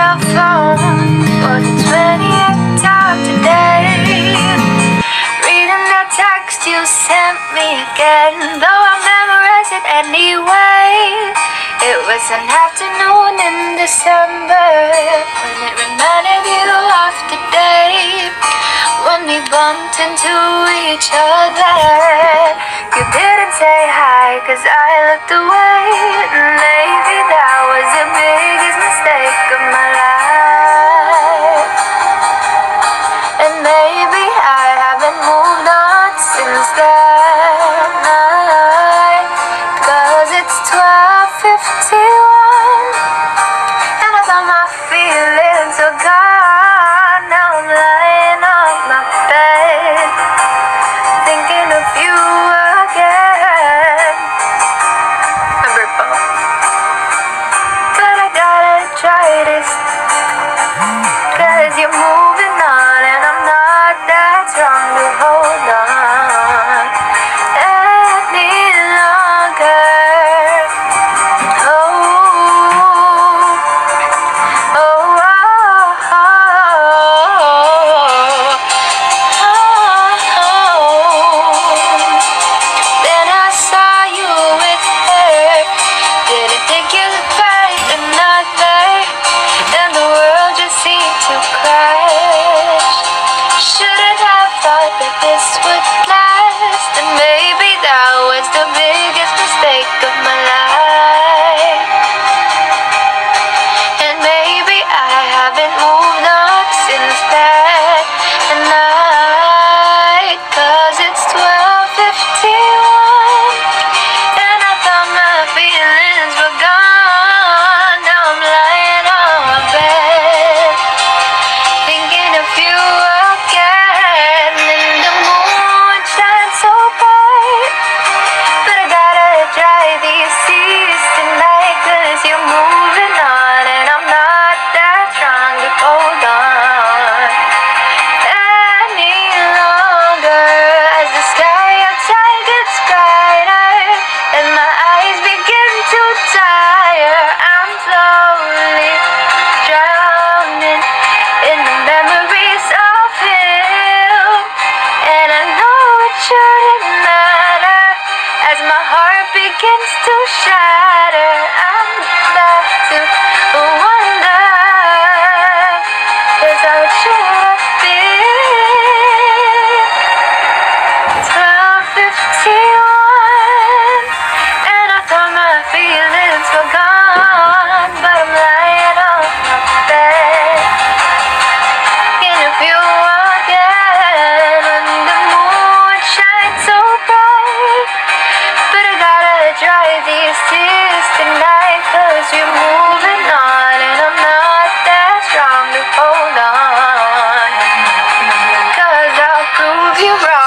cell phone for the 20th time today. Reading that text you sent me again, though I memorized it anyway. It was an afternoon in December when it reminded you of today. When we bumped into each other, you didn't say hi, cause I looked away. stop. haven't moved up since then. you.